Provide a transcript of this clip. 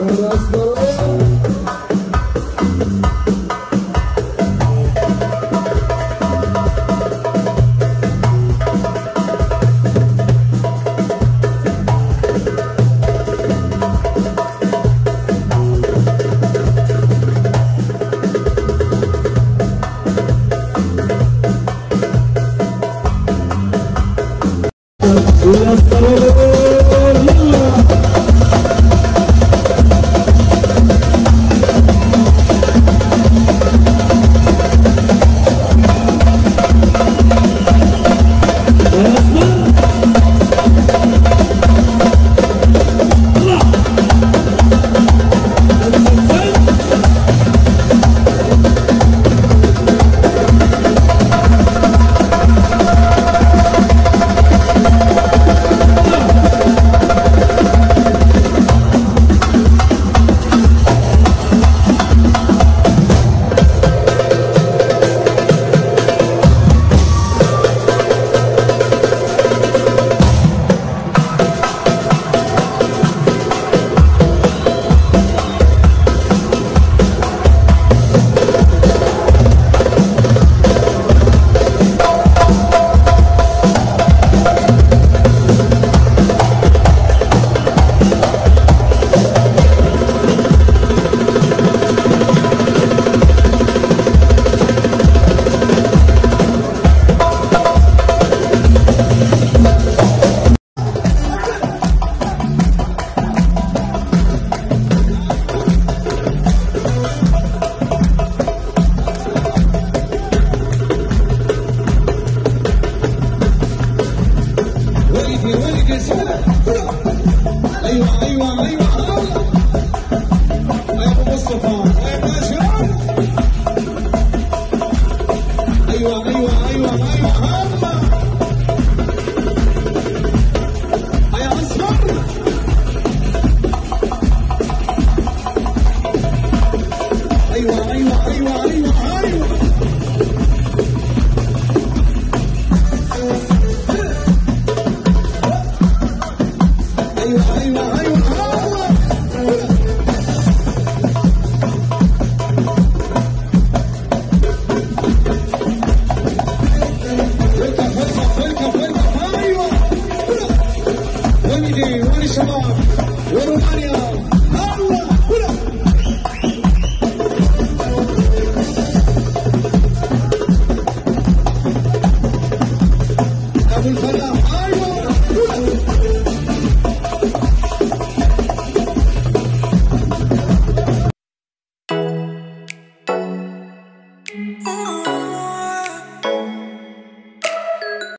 Todas